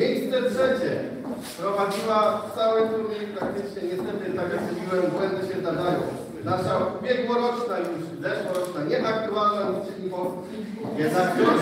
Miejsce trzecie. Prowadziła cały turniej praktycznie, niestety, tak jak mówiłem, błędy się zdarzają. Nasza ubiegłoroczna już, zeszłoroczna, nieaktualna uczestników, jednak wciąż